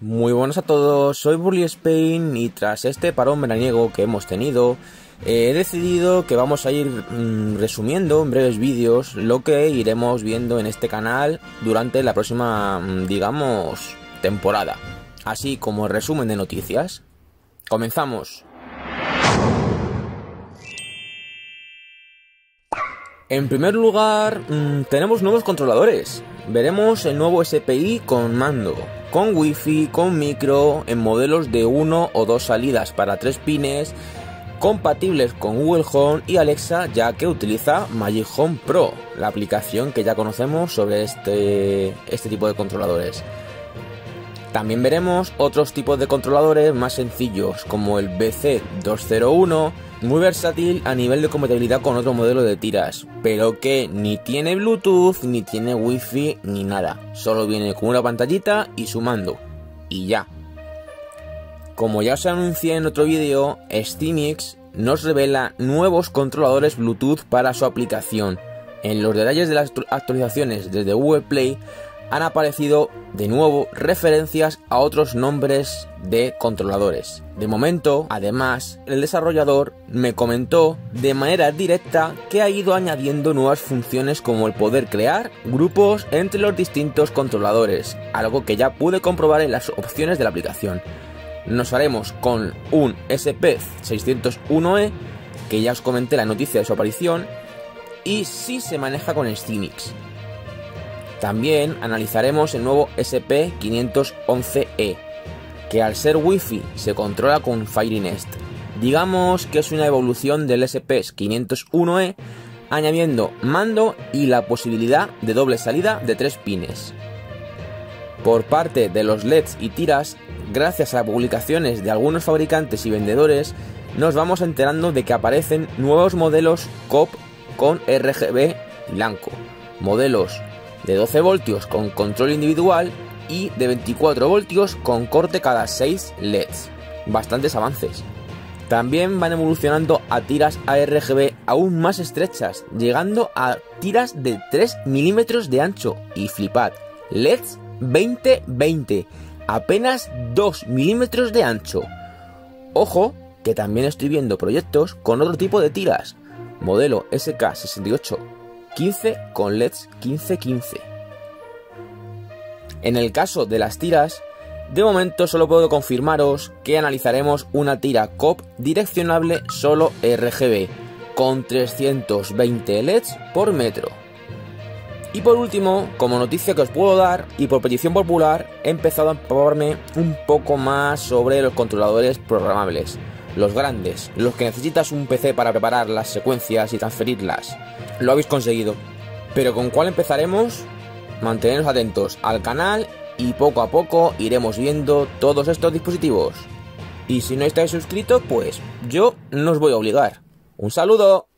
Muy buenos a todos, soy Burly Spain y tras este parón veraniego que hemos tenido, he decidido que vamos a ir mm, resumiendo en breves vídeos lo que iremos viendo en este canal durante la próxima, mm, digamos, temporada, así como resumen de noticias. Comenzamos. En primer lugar, mm, tenemos nuevos controladores. Veremos el nuevo SPI con mando, con wifi, con micro, en modelos de 1 o 2 salidas para 3 pines, compatibles con Google Home y Alexa ya que utiliza Magic Home Pro, la aplicación que ya conocemos sobre este, este tipo de controladores. También veremos otros tipos de controladores más sencillos como el BC201, muy versátil a nivel de compatibilidad con otro modelo de tiras, pero que ni tiene Bluetooth, ni tiene Wi-Fi, ni nada. Solo viene con una pantallita y su mando. Y ya. Como ya os anuncié en otro vídeo, SteamX nos revela nuevos controladores Bluetooth para su aplicación. En los detalles de las actualizaciones desde Google Play han aparecido de nuevo referencias a otros nombres de controladores. De momento, además, el desarrollador me comentó de manera directa que ha ido añadiendo nuevas funciones como el poder crear grupos entre los distintos controladores, algo que ya pude comprobar en las opciones de la aplicación. Nos haremos con un SP601E, que ya os comenté la noticia de su aparición, y si se maneja con SteamX. También analizaremos el nuevo SP511E, que al ser Wi-Fi se controla con FireNest. Digamos que es una evolución del SP501E, añadiendo mando y la posibilidad de doble salida de tres pines. Por parte de los LEDs y tiras, gracias a publicaciones de algunos fabricantes y vendedores, nos vamos enterando de que aparecen nuevos modelos COP con RGB blanco, modelos de 12 voltios con control individual y de 24 voltios con corte cada 6 LEDs. Bastantes avances. También van evolucionando a tiras ARGB aún más estrechas, llegando a tiras de 3 milímetros de ancho y flipad, LEDs 2020, apenas 2 milímetros de ancho. Ojo, que también estoy viendo proyectos con otro tipo de tiras, modelo SK68 15 con LEDs 1515. En el caso de las tiras, de momento solo puedo confirmaros que analizaremos una tira COP direccionable solo RGB con 320 LEDs por metro. Y por último, como noticia que os puedo dar y por petición popular, he empezado a empaparme un poco más sobre los controladores programables, los grandes, los que necesitas un PC para preparar las secuencias y transferirlas lo habéis conseguido. Pero ¿con cuál empezaremos? Manteneros atentos al canal y poco a poco iremos viendo todos estos dispositivos. Y si no estáis suscritos, pues yo no os voy a obligar. Un saludo.